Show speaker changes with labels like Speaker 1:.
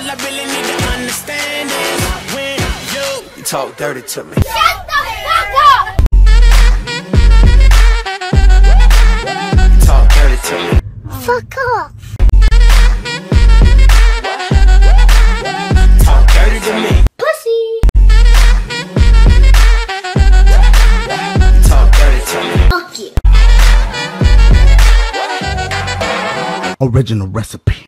Speaker 1: All I really need to understand is when you, you talk dirty to me.
Speaker 2: Shut the fuck up!
Speaker 1: Talk dirty to me.
Speaker 2: Fuck off!
Speaker 1: Talk dirty to me.
Speaker 2: Pussy!
Speaker 1: Talk dirty to me.
Speaker 2: Fuck you!
Speaker 3: Original recipe.